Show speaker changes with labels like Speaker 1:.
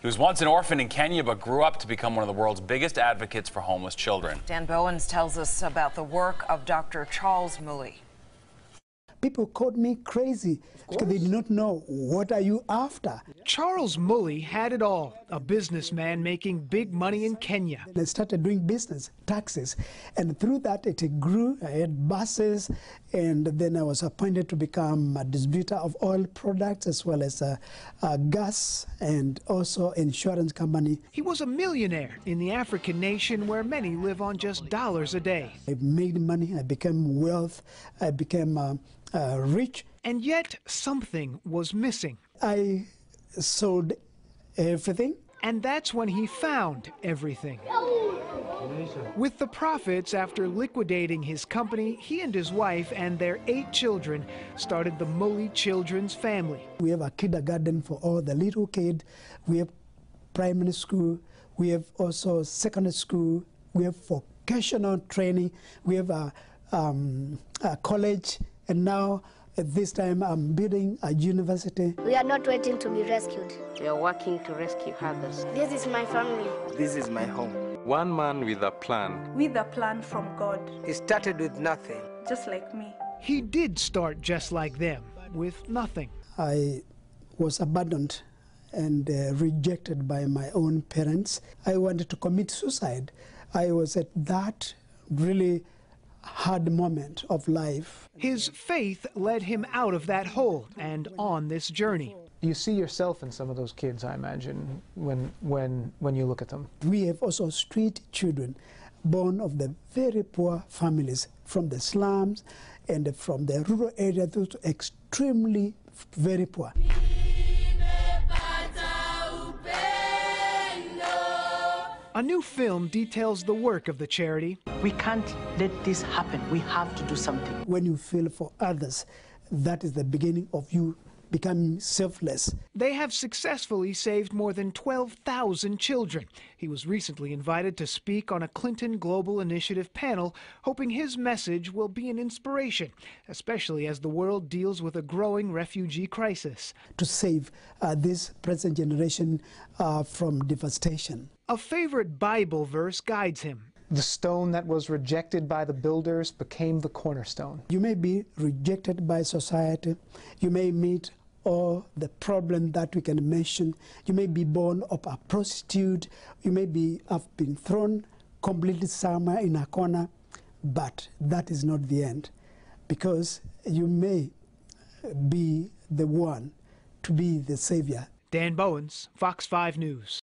Speaker 1: He was once an orphan in Kenya, but grew up to become one of the world's biggest advocates for homeless children.
Speaker 2: Dan Bowens tells us about the work of Dr. Charles Mully.
Speaker 3: People called me crazy because they did not know what are you after.
Speaker 4: Charles Mully had it all, a businessman making big money in Kenya.
Speaker 3: I started doing business, taxes, and through that it grew. I had buses, and then I was appointed to become a distributor of oil products as well as a, a gas and also insurance company.
Speaker 4: He was a millionaire in the African nation where many live on just dollars a day.
Speaker 3: I made money, I became wealth, I became uh, uh, rich.
Speaker 4: And yet something was missing.
Speaker 3: I sold everything.
Speaker 4: And that's when he found everything. With the profits after liquidating his company, he and his wife and their eight children started the Mully Children's Family.
Speaker 3: We have a kindergarten for all the little kids. We have primary school. We have also secondary school. We have vocational training. We have a, um, a college. And now at this time, I'm building a university.
Speaker 5: We are not waiting to be rescued.
Speaker 6: We are working to rescue others.
Speaker 5: This is my family.
Speaker 7: This is my home.
Speaker 8: One man with a plan.
Speaker 9: With a plan from God.
Speaker 7: He started with nothing.
Speaker 9: Just like me.
Speaker 4: He did start just like them, with nothing.
Speaker 3: I was abandoned and uh, rejected by my own parents. I wanted to commit suicide. I was at that really hard moment of life.
Speaker 4: His faith led him out of that hole and on this journey.
Speaker 10: You see yourself in some of those kids, I imagine, when, when, when you look at them.
Speaker 3: We have also street children born of the very poor families from the slums and from the rural areas, those extremely very poor.
Speaker 4: A new film details the work of the charity.
Speaker 11: We can't let this happen. We have to do something.
Speaker 3: When you feel for others, that is the beginning of you becoming selfless.
Speaker 4: They have successfully saved more than 12,000 children. He was recently invited to speak on a Clinton Global Initiative panel, hoping his message will be an inspiration, especially as the world deals with a growing refugee crisis.
Speaker 3: To save uh, this present generation uh, from devastation.
Speaker 4: A favorite Bible verse guides him.
Speaker 10: The stone that was rejected by the builders became the cornerstone.
Speaker 3: You may be rejected by society. You may meet all the problem that we can mention. You may be born of a prostitute. You may be have been thrown completely somewhere in a corner. But that is not the end, because you may be the one to be the savior.
Speaker 4: Dan Bowens, Fox 5 News.